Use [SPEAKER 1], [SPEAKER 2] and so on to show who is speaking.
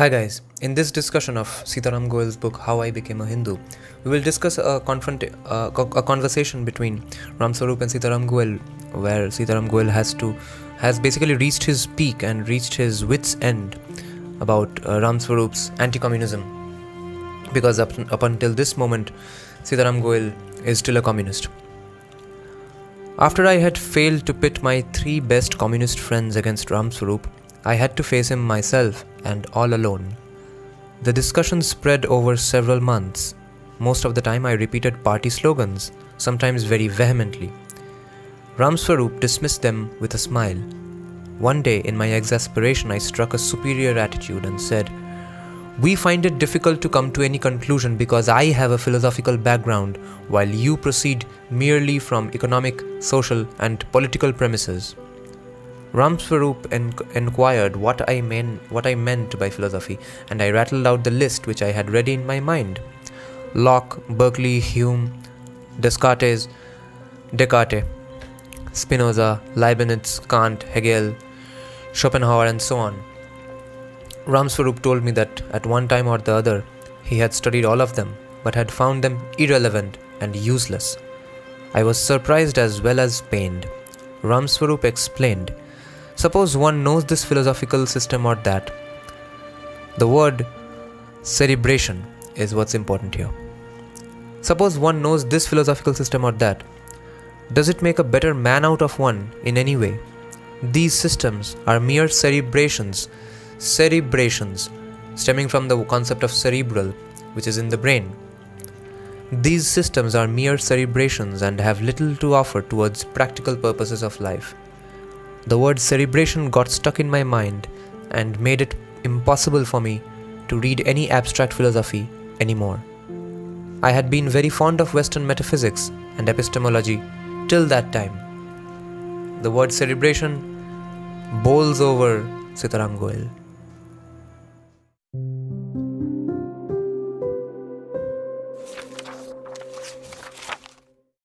[SPEAKER 1] Hi guys, in this discussion of Sitaram Goel's book How I Became a Hindu, we will discuss a, confront- uh, a conversation between Ram Swarup and Sitaram Goel where Sitaram Goel has to has basically reached his peak and reached his wits end about uh, Ram Swarup's anti-communism because up, up until this moment Sitaram Goel is still a communist. After I had failed to pit my three best communist friends against Ram Swarup, I had to face him myself and all alone. The discussion spread over several months. Most of the time, I repeated party slogans, sometimes very vehemently. Ramswarup dismissed them with a smile. One day, in my exasperation, I struck a superior attitude and said, We find it difficult to come to any conclusion because I have a philosophical background, while you proceed merely from economic, social, and political premises. Ramswarup en- inquired what I meant what I meant by philosophy, and I rattled out the list which I had ready in my mind. Locke, Berkeley, Hume, Descartes, Descartes, Spinoza, Leibniz, Kant, Hegel, Schopenhauer, and so on. Ramswarup told me that at one time or the other he had studied all of them, but had found them irrelevant and useless. I was surprised as well as pained. Ramswarup explained Suppose one knows this philosophical system or that. The word cerebration is what's important here. Suppose one knows this philosophical system or that. Does it make a better man out of one in any way? These systems are mere cerebrations, cerebrations, stemming from the concept of cerebral, which is in the brain. These systems are mere cerebrations and have little to offer towards practical purposes of life. The word cerebration got stuck in my mind and made it impossible for me to read any abstract philosophy anymore. I had been very fond of Western metaphysics and epistemology till that time. The word cerebration bowls over Sitaram Goel.